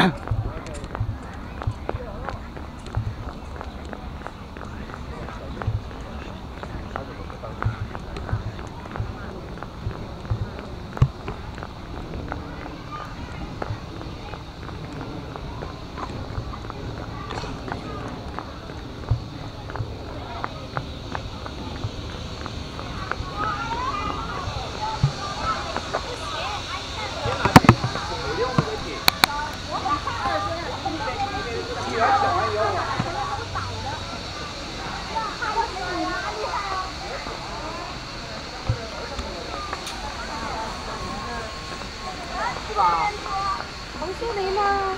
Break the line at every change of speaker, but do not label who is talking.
Ahem. 红树林吗？